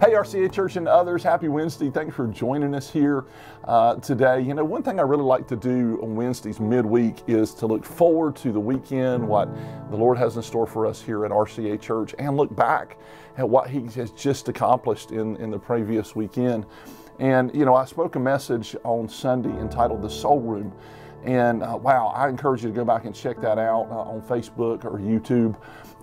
Hey, RCA Church and others, happy Wednesday. Thanks for joining us here uh, today. You know, one thing I really like to do on Wednesdays midweek is to look forward to the weekend, what the Lord has in store for us here at RCA Church, and look back at what He has just accomplished in, in the previous weekend. And, you know, I spoke a message on Sunday entitled The Soul Room. And uh, wow, I encourage you to go back and check that out uh, on Facebook or YouTube.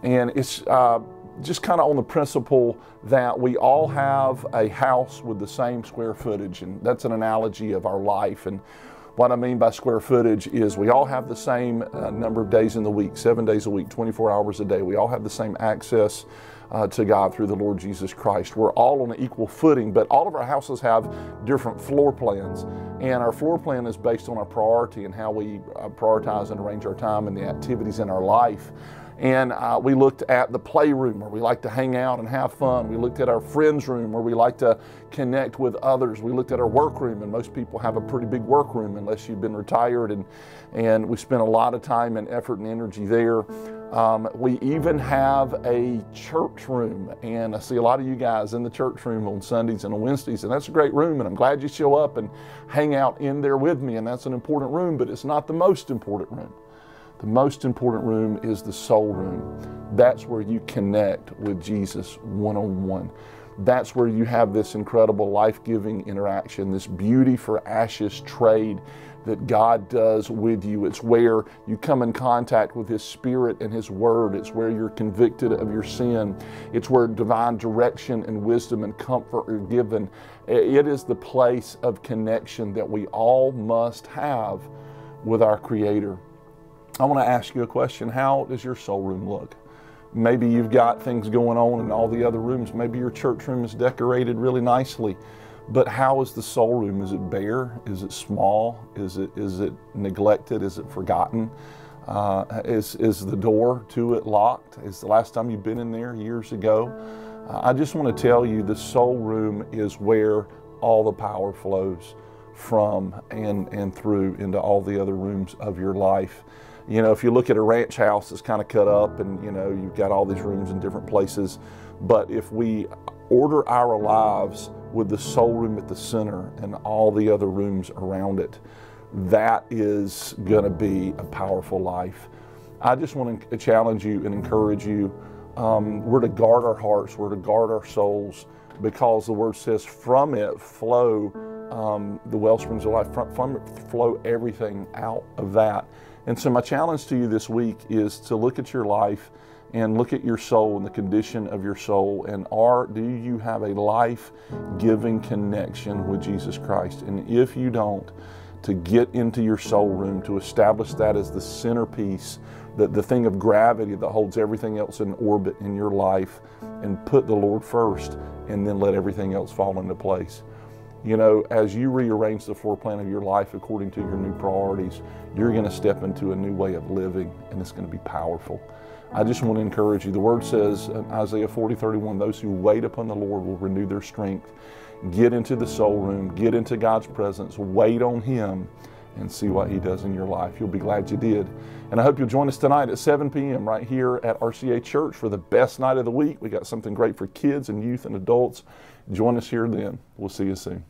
And it's, uh, just kind of on the principle that we all have a house with the same square footage, and that's an analogy of our life. And what I mean by square footage is we all have the same uh, number of days in the week, seven days a week, 24 hours a day. We all have the same access uh, to God through the Lord Jesus Christ. We're all on an equal footing, but all of our houses have different floor plans. And our floor plan is based on our priority and how we uh, prioritize and arrange our time and the activities in our life. And uh, we looked at the playroom where we like to hang out and have fun. We looked at our friends' room where we like to connect with others. We looked at our workroom, and most people have a pretty big workroom unless you've been retired. And, and we spent a lot of time and effort and energy there. Um, we even have a church room, and I see a lot of you guys in the church room on Sundays and on Wednesdays, and that's a great room, and I'm glad you show up and hang out in there with me, and that's an important room, but it's not the most important room. The most important room is the soul room. That's where you connect with Jesus one on one. That's where you have this incredible life giving interaction, this beauty for ashes trade that God does with you. It's where you come in contact with His Spirit and His Word. It's where you're convicted of your sin. It's where divine direction and wisdom and comfort are given. It is the place of connection that we all must have with our Creator. I want to ask you a question. How does your soul room look? Maybe you've got things going on in all the other rooms. Maybe your church room is decorated really nicely. But how is the soul room? Is it bare? Is it small? Is it is it neglected? Is it forgotten? Uh, is is the door to it locked? Is the last time you've been in there years ago? Uh, I just want to tell you, the soul room is where all the power flows from and and through into all the other rooms of your life. You know, if you look at a ranch house, it's kind of cut up and, you know, you've got all these rooms in different places. But if we order our lives with the soul room at the center and all the other rooms around it, that is going to be a powerful life. I just want to challenge you and encourage you. Um, we're to guard our hearts, we're to guard our souls because the word says, from it flow um, the well springs of life, from, from it flow everything out of that. And so, my challenge to you this week is to look at your life and look at your soul and the condition of your soul. And are do you have a life giving connection with Jesus Christ? And if you don't, to get into your soul room, to establish that as the centerpiece, the, the thing of gravity that holds everything else in orbit in your life, and put the Lord first, and then let everything else fall into place. You know, as you rearrange the floor plan of your life according to your new priorities, you're going to step into a new way of living and it's going to be powerful. I just want to encourage you. The word says in Isaiah 40, 31, those who wait upon the Lord will renew their strength. Get into the soul room, get into God's presence, wait on Him, and see what He does in your life. You'll be glad you did. And I hope you'll join us tonight at 7 p.m. right here at RCA Church for the best night of the week. We got something great for kids and youth and adults. Join us here then. We'll see you soon.